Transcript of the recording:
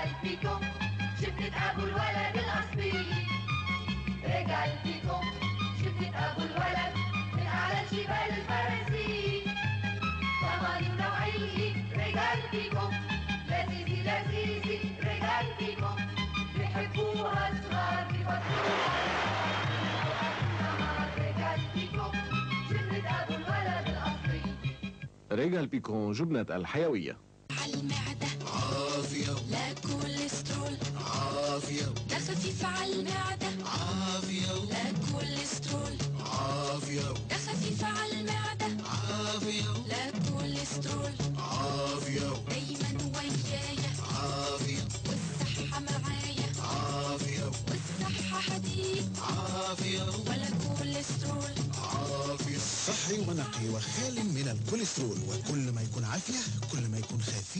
رجال فيكم شفت أبو الولد الاصلي رجال فيكم شفت أبو الولد من أعلى الجبال الفرنسي ثماني ونوعيه رجال فيكم لذيذ لذيذ رجال فيكم بيحبوها الصغار بيفضلوها رجال فيكم شفت ابو الولد الاصلي رجال بيكون جبنة الحيوية. عافية صحي ونقي وخال من الكوليسترول. وكل ما يكون عافية كل ما يكون خالي